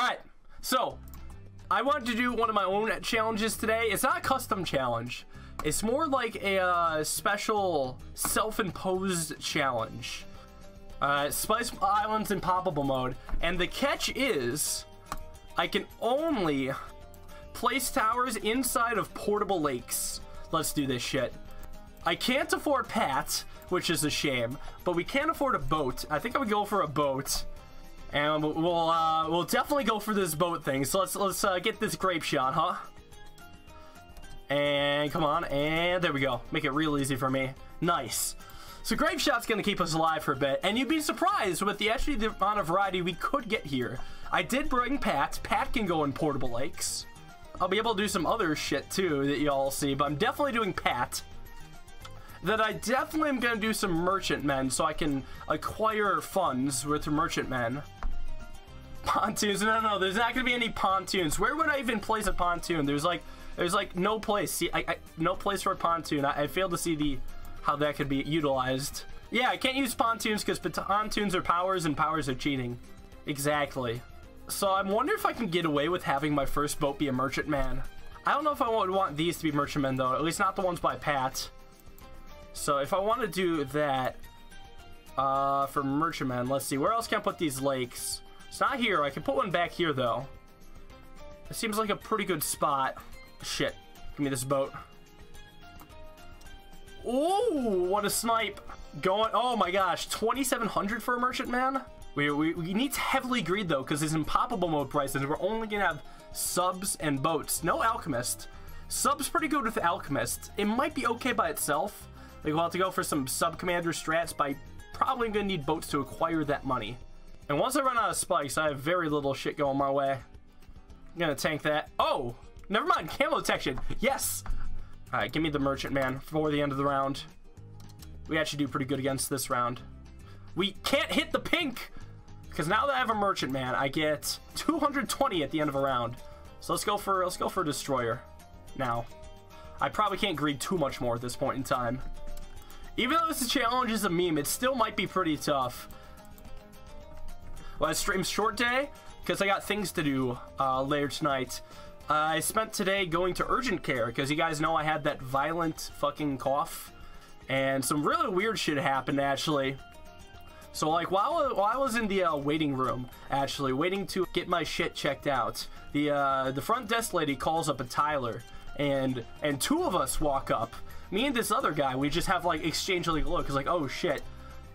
Alright, so I wanted to do one of my own challenges today. It's not a custom challenge. It's more like a uh, special self-imposed challenge. Uh, Spice Islands in poppable mode. And the catch is, I can only place towers inside of portable lakes. Let's do this shit. I can't afford Pat, which is a shame, but we can't afford a boat. I think I would go for a boat. And we'll uh, we'll definitely go for this boat thing. So let's let's uh, get this grape shot, huh? And come on, and there we go. Make it real easy for me. Nice. So grape shot's gonna keep us alive for a bit, and you'd be surprised with the actually the amount of variety we could get here. I did bring Pat. Pat can go in portable lakes. I'll be able to do some other shit too that y'all see, but I'm definitely doing Pat that I definitely am going to do some merchantmen so I can acquire funds with merchantmen. Pontoons? No, no, there's not going to be any pontoons. Where would I even place a pontoon? There's like, there's like no place. See, I, I no place for a pontoon. I, I failed to see the how that could be utilized. Yeah, I can't use pontoons because pontoons are powers and powers are cheating. Exactly. So I'm wondering if I can get away with having my first boat be a merchantman. I don't know if I would want these to be merchantmen though, at least not the ones by Pat. So if I want to do that uh, for merchantman, let's see, where else can I put these lakes? It's not here. I can put one back here, though. It seems like a pretty good spot. Shit. Give me this boat. Oh, what a snipe. Going, oh my gosh, 2,700 for a merchantman? We, we, we need to heavily greed, though, because it's in poppable mode prices. We're only to have subs and boats. No alchemist. Sub's pretty good with alchemist. It might be okay by itself. Like, we'll have to go for some sub commander strats, but probably to need boats to acquire that money. And once I run out of spikes, I have very little shit going my way. I'm gonna tank that. Oh! Never mind, camo detection. Yes! Alright, give me the merchant man for the end of the round. We actually do pretty good against this round. We can't hit the pink! Because now that I have a merchant man, I get 220 at the end of a round. So let's go for let's go for a destroyer. Now. I probably can't greed too much more at this point in time. Even though this challenge is a meme, it still might be pretty tough. Well, I stream short day because I got things to do uh, later tonight. Uh, I spent today going to urgent care because you guys know I had that violent fucking cough. And some really weird shit happened, actually. So, like, while, while I was in the uh, waiting room, actually, waiting to get my shit checked out, the, uh, the front desk lady calls up a Tyler. And, and two of us walk up. Me and this other guy, we just have, like, exchange like look. It's like, oh, shit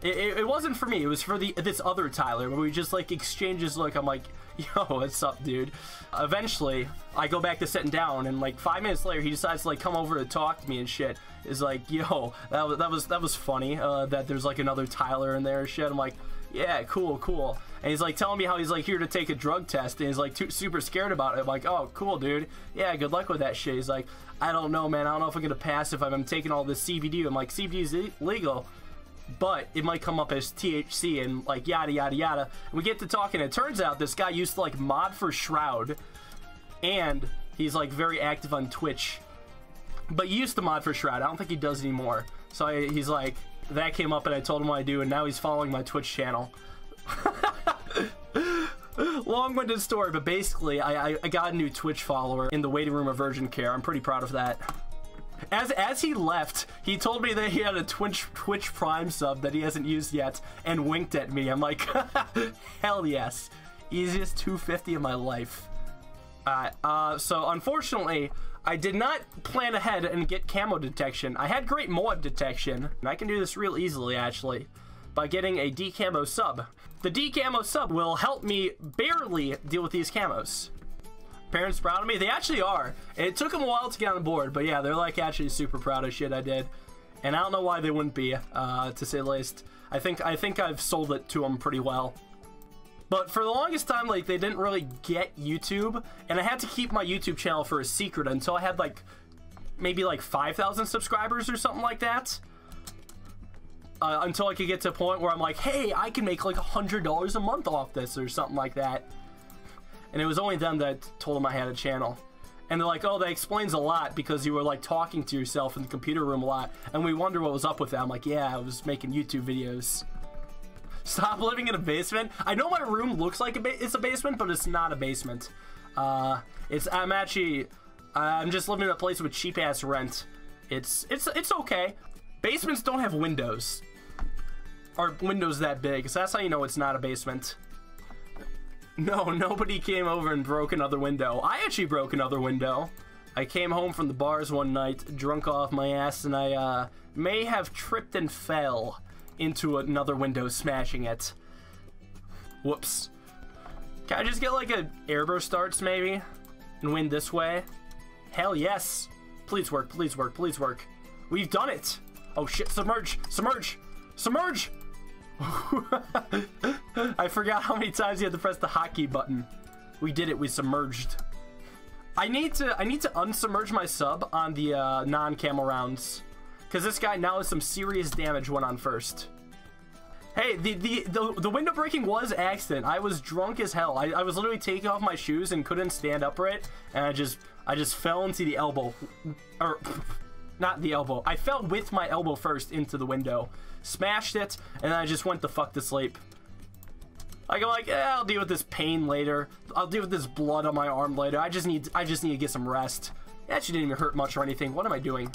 it, it, it, wasn't for me. It was for the this other Tyler, where we just like exchanges look. I'm like, yo, what's up, dude? Eventually, I go back to sitting down, and like five minutes later, he decides to like come over to talk to me and shit. Is like, yo, that was that was that was funny. Uh, that there's like another Tyler in there and shit. I'm like, yeah, cool, cool. And he's like telling me how he's like here to take a drug test, and he's like too, super scared about it. I'm like, oh, cool, dude. Yeah, good luck with that shit. He's like, I don't know, man. I don't know if I'm gonna pass if I'm taking all this CBD. I'm like, CBD is legal but it might come up as THC and like yada yada yada. And we get to talking, it turns out this guy used to like mod for Shroud, and he's like very active on Twitch. But he used to mod for Shroud. I don't think he does anymore. So I, he's like, that came up and I told him what I do, and now he's following my Twitch channel. Long-winded story, but basically, I, I, I got a new Twitch follower in the waiting room of Virgin Care. I'm pretty proud of that. As as he left, he told me that he had a Twitch Twitch Prime sub that he hasn't used yet, and winked at me. I'm like, hell yes, easiest 250 of my life. Uh, uh, so unfortunately, I did not plan ahead and get camo detection. I had great mod detection, and I can do this real easily actually, by getting a decamo sub. The decamo sub will help me barely deal with these camos parents proud of me? They actually are. It took them a while to get on board, but yeah, they're like actually super proud of shit I did. And I don't know why they wouldn't be, uh, to say the least. I think I think I've sold it to them pretty well. But for the longest time, like, they didn't really get YouTube, and I had to keep my YouTube channel for a secret until I had, like, maybe, like, 5,000 subscribers or something like that. Uh, until I could get to a point where I'm like, hey, I can make, like, $100 a month off this or something like that and it was only them that told them I had a channel. And they're like, oh, that explains a lot because you were like talking to yourself in the computer room a lot. And we wonder what was up with that. I'm like, yeah, I was making YouTube videos. Stop living in a basement. I know my room looks like a it's a basement, but it's not a basement. Uh, it's I'm actually I'm just living in a place with cheap ass rent. It's it's it's okay. Basements don't have windows. Or windows that big, so that's how you know it's not a basement. No, nobody came over and broke another window. I actually broke another window. I came home from the bars one night, drunk off my ass, and I uh, may have tripped and fell into another window, smashing it. Whoops. Can I just get like a airburst darts maybe? And win this way? Hell yes. Please work, please work, please work. We've done it. Oh shit, submerge, submerge, submerge! I forgot how many times you had to press the hotkey button. We did it, we submerged. I need to I need to unsubmerge my sub on the uh, non-camo rounds. Because this guy now has some serious damage went on first. Hey, the, the, the, the, window breaking was accident. I was drunk as hell. I, I was literally taking off my shoes and couldn't stand upright. And I just I just fell into the elbow. Or, not the elbow. I fell with my elbow first into the window smashed it, and then I just went the fuck to sleep. Like I'm like, I'll deal with this pain later. I'll deal with this blood on my arm later. I just need, I just need to get some rest. It actually didn't even hurt much or anything. What am I doing?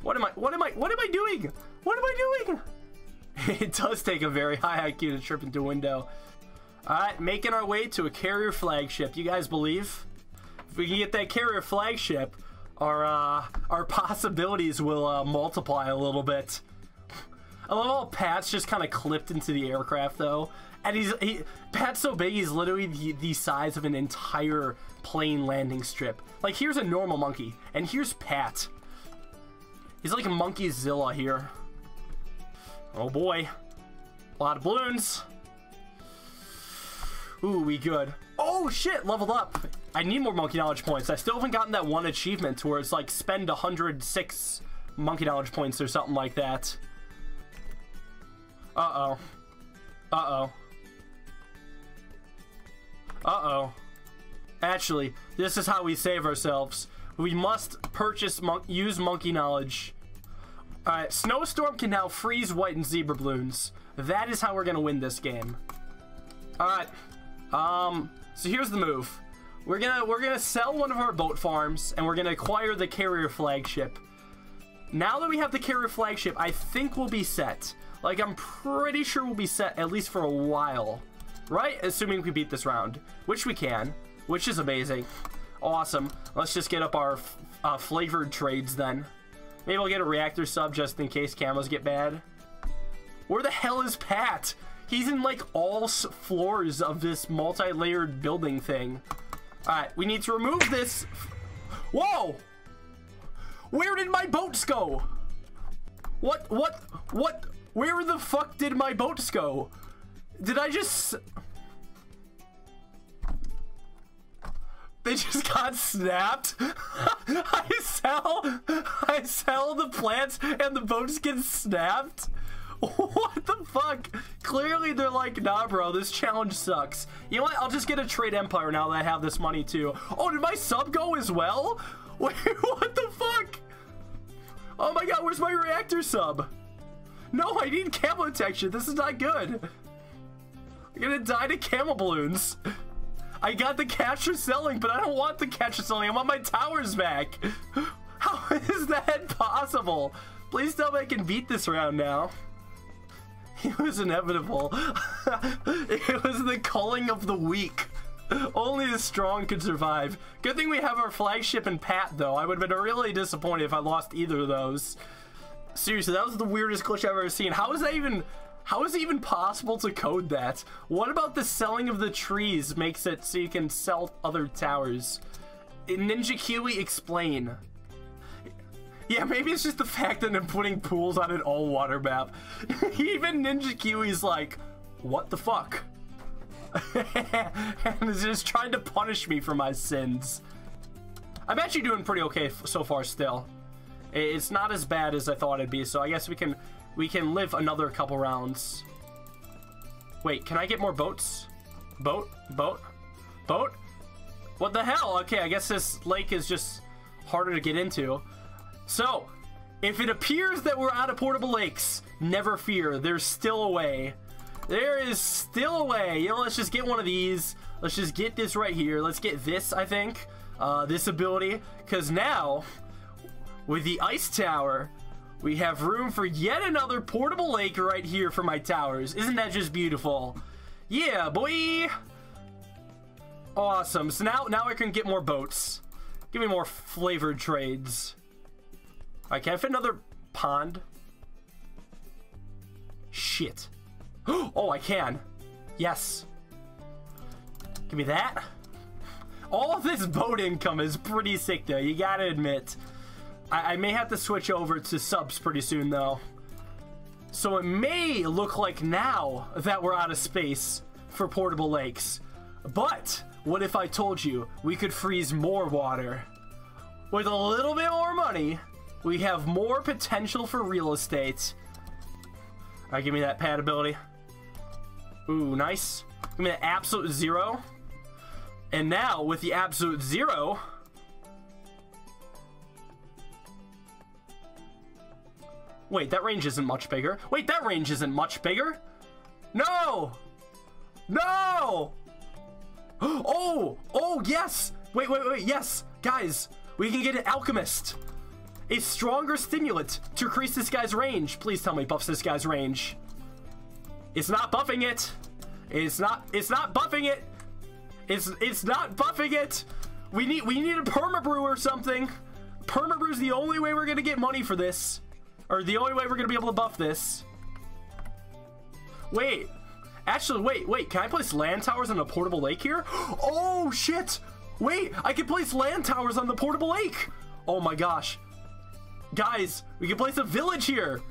What am I, what am I, what am I doing? What am I doing? it does take a very high IQ to trip into a window. Alright, making our way to a carrier flagship. You guys believe? If we can get that carrier flagship, our uh, our possibilities will uh, multiply a little bit. I love how Pat's just kind of clipped into the aircraft though, and he's he, Pat's so big he's literally the, the size of an entire plane landing strip. Like here's a normal monkey, and here's Pat. He's like a monkey Zilla here. Oh boy, a lot of balloons. Ooh, we good. Oh shit, leveled up. I need more monkey knowledge points. I still haven't gotten that one achievement where it's like spend 106 monkey knowledge points or something like that. Uh-oh. Uh-oh. Uh-oh. Actually, this is how we save ourselves. We must purchase, mon use monkey knowledge. Alright, Snowstorm can now freeze white and zebra balloons. That is how we're gonna win this game. Alright. Um, so here's the move. We're gonna we're gonna sell one of our boat farms and we're gonna acquire the carrier flagship. Now that we have the carrier flagship, I think we'll be set. Like I'm pretty sure we'll be set at least for a while. Right? Assuming we beat this round. Which we can. Which is amazing. Awesome. Let's just get up our uh, favored trades then. Maybe I'll get a reactor sub just in case camos get bad. Where the hell is Pat? He's in like all floors of this multi-layered building thing. Alright, we need to remove this. Whoa! Where did my boats go? What, what, what, where the fuck did my boats go? Did I just... They just got snapped. I sell, I sell the plants and the boats get snapped. what the fuck? Clearly they're like, nah, bro, this challenge sucks. You know what? I'll just get a trade empire now that I have this money too. Oh, did my sub go as well? Wait, what the fuck? Oh my god, where's my reactor sub? No, I need camo protection. This is not good. I'm gonna die to camo balloons. I got the cash for selling, but I don't want the for selling. I want my towers back. How is that possible? Please tell me I can beat this round now. It was inevitable. it was the culling of the weak. Only the strong could survive. Good thing we have our flagship and Pat, though. I would have been really disappointed if I lost either of those. Seriously, that was the weirdest glitch I've ever seen. How is that even... How is it even possible to code that? What about the selling of the trees makes it so you can sell other towers? Ninja Kiwi, explain. Yeah, maybe it's just the fact that I'm putting pools on an all-water map. Even Ninja Kiwi's like, what the fuck? and is just trying to punish me for my sins. I'm actually doing pretty okay so far still. It's not as bad as I thought it'd be, so I guess we can we can live another couple rounds. Wait, can I get more boats? Boat? Boat? Boat? What the hell? Okay, I guess this lake is just harder to get into. So, If it appears that we're out of portable lakes, never fear. There's still a way. There is still a way. You know, let's just get one of these. Let's just get this right here. Let's get this, I think. Uh, this ability. Because now, with the ice tower, we have room for yet another portable lake right here for my towers. Isn't that just beautiful? Yeah, boy! Awesome. So now, now I can get more boats. Give me more favored trades. Alright, can I fit another pond? Shit. Oh, I can. Yes. Give me that. All of this boat income is pretty sick, though. You gotta admit. I, I may have to switch over to subs pretty soon, though. So it may look like now that we're out of space for portable lakes. But what if I told you we could freeze more water? With a little bit more money, we have more potential for real estate. Alright, give me that pad ability. Ooh, nice. Give me the absolute zero. And now, with the absolute zero... Wait, that range isn't much bigger. Wait, that range isn't much bigger. No! No! Oh! Oh, yes! Wait, wait, wait, yes! Guys, we can get an Alchemist. A stronger stimulant to increase this guy's range. Please tell me buffs this guy's range. It's not buffing it. It's not, it's not buffing it. It's, it's not buffing it. We need, we need a permabrew or something. Permabrew's the only way we're gonna get money for this. Or the only way we're gonna be able to buff this. Wait. Actually, wait, wait. Can I place land towers on a portable lake here? Oh, shit. Wait, I can place land towers on the portable lake. Oh my gosh. Guys, we can place a village here.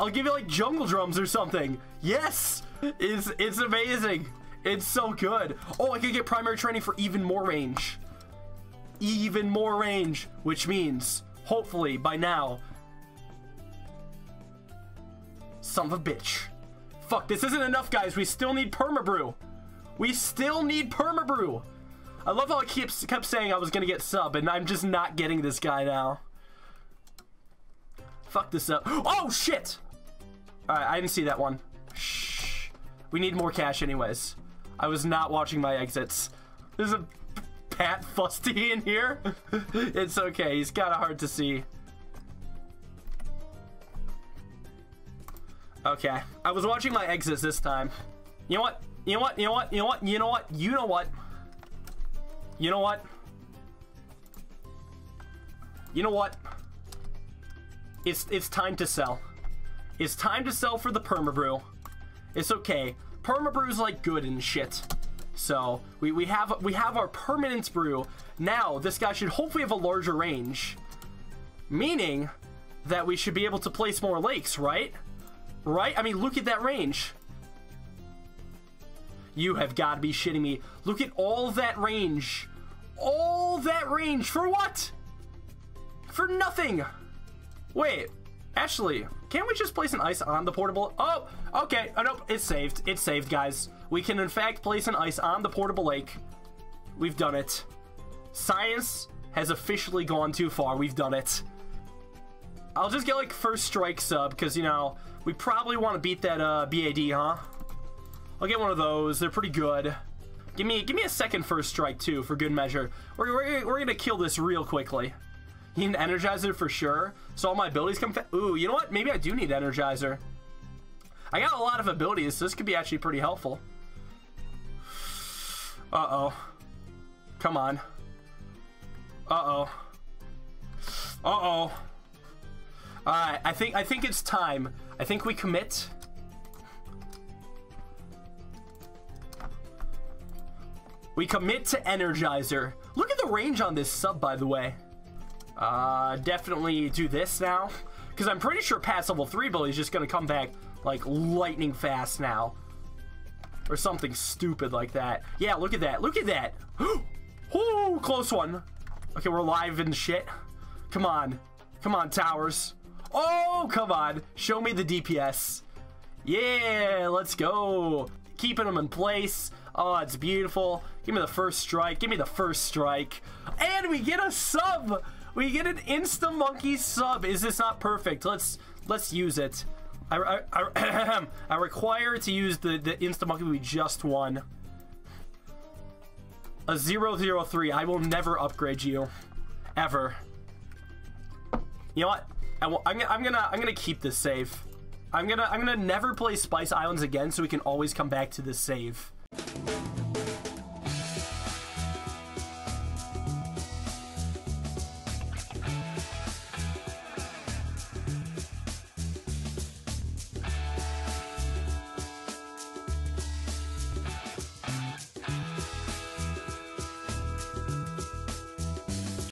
I'll give you like jungle drums or something. Yes, it's, it's amazing. It's so good. Oh, I can get primary training for even more range. Even more range, which means, hopefully, by now, son of a bitch. Fuck, this isn't enough, guys. We still need permabrew. We still need permabrew. I love how I keep, kept saying I was going to get sub, and I'm just not getting this guy now. Fuck this up. Oh, shit! Alright, I didn't see that one. Shh. We need more cash anyways. I was not watching my exits. There's a Pat Fusty in here. it's okay. He's kind of hard to see. Okay. I was watching my exits this time. You know what? You know what? You know what? You know what? You know what? You know what? You know what? You know what? It's it's time to sell. It's time to sell for the permabrew. It's okay. Permabrew's like good and shit. So we, we have we have our permanent brew. Now this guy should hopefully have a larger range. Meaning that we should be able to place more lakes, right? Right? I mean, look at that range. You have got to be shitting me. Look at all that range. All that range. For what? For nothing. Wait, actually, can't we just place an ice on the portable? Oh, okay. Oh, nope, it's saved. It's saved, guys. We can, in fact, place an ice on the portable lake. We've done it. Science has officially gone too far. We've done it. I'll just get, like, first strike sub, because, you know, we probably want to beat that uh, BAD, huh? I'll get one of those. They're pretty good. Give me give me a second first strike, too, for good measure. We're, we're, we're going to kill this real quickly. Need an Energizer for sure. So all my abilities come... Ooh, you know what? Maybe I do need Energizer. I got a lot of abilities, so this could be actually pretty helpful. Uh-oh. Come on. Uh-oh. Uh-oh. Alright, I think I think it's time. I think we commit. We commit to Energizer. Look at the range on this sub, by the way. Uh, definitely do this now. Because I'm pretty sure past level 3 ability is just going to come back, like, lightning fast now. Or something stupid like that. Yeah, look at that. Look at that. oh, close one. Okay, we're live and shit. Come on. Come on, towers. Oh, come on. Show me the DPS. Yeah, let's go. Keeping them in place. Oh, it's beautiful. Give me the first strike. Give me the first strike. And we get a sub. We get an Insta Monkey sub. Is this not perfect? Let's let's use it. I, I, I, I require to use the, the Insta Monkey we just won. A 003. I will never upgrade you. Ever. You know what? I will, I'm, I'm gonna I'm gonna keep this save. I'm gonna I'm gonna never play Spice Islands again so we can always come back to this save.